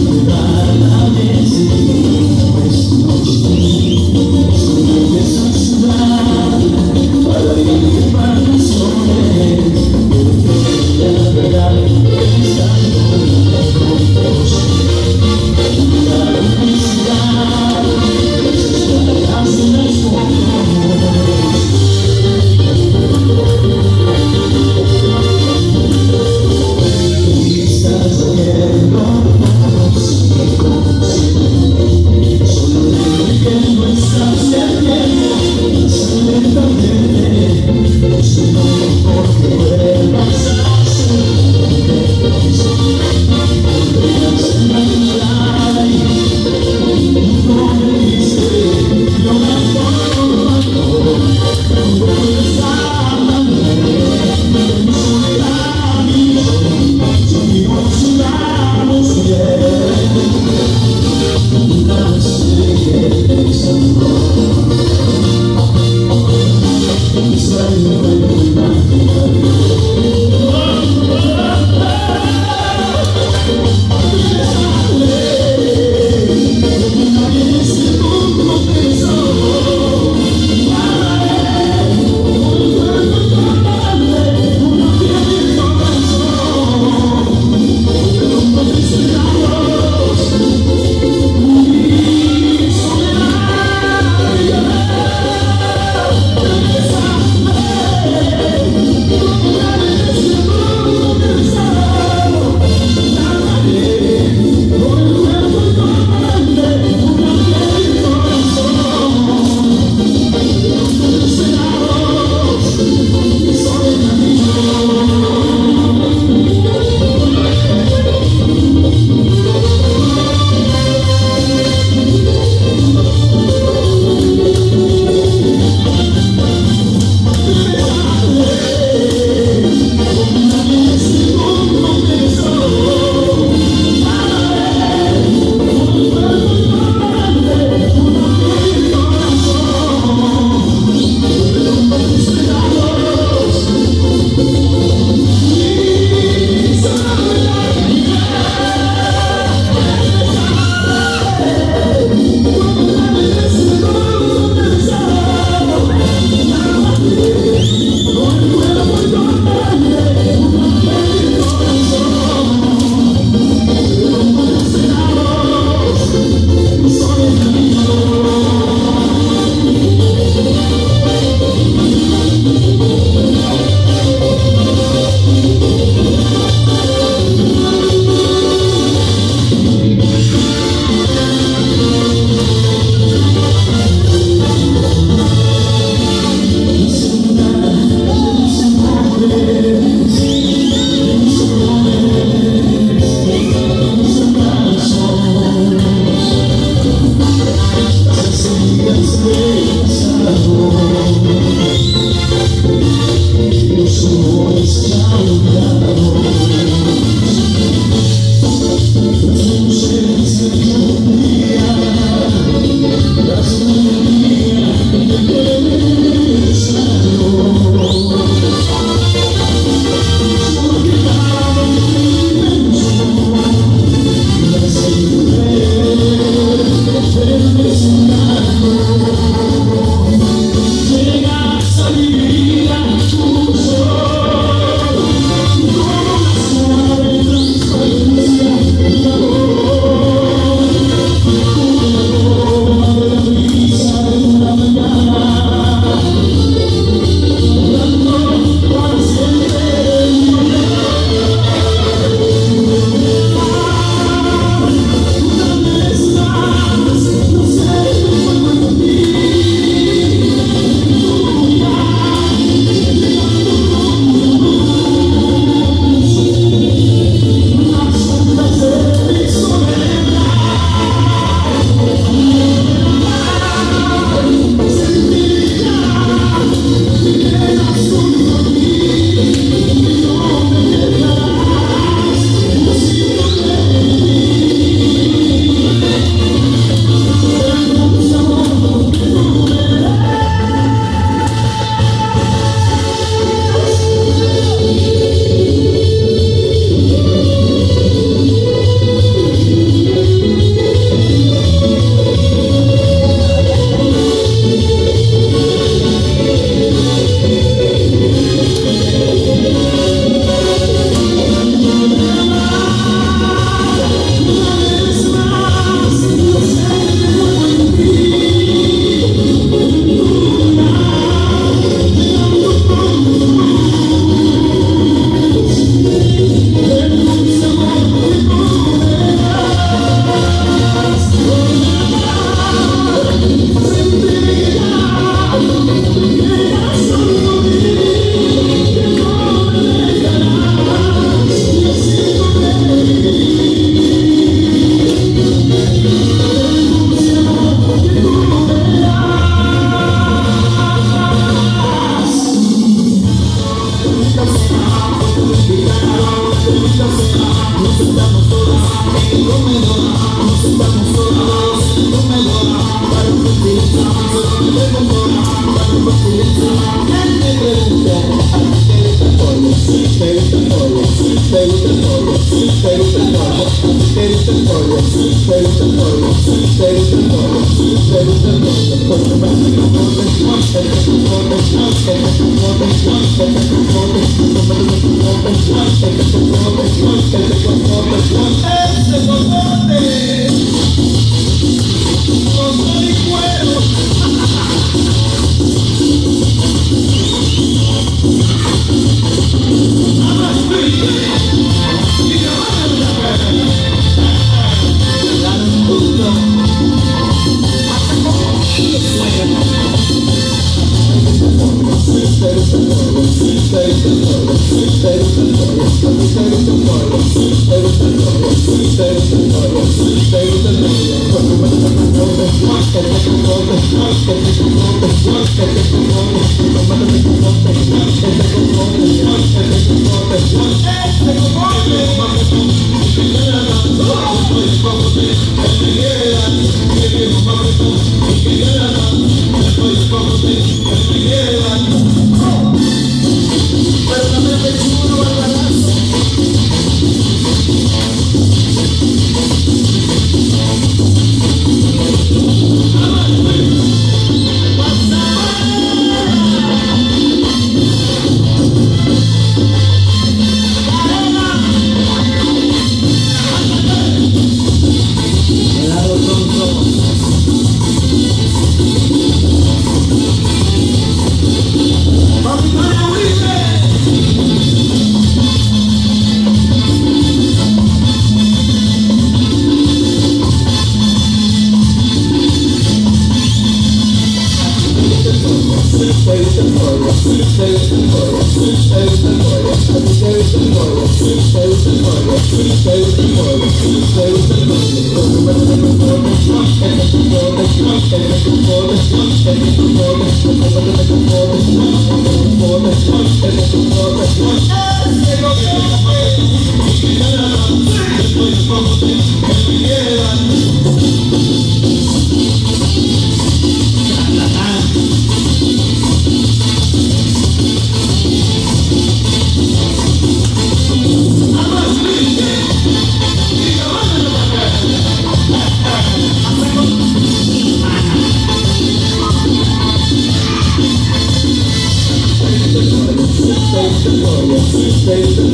lugar a veces, pues no Nos sentamos nos sentamos el para un para te gusta todo, te gusta todo. furrow, raise the you. Yeah. Hey!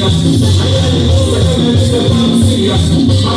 fantasía. Hay algo que.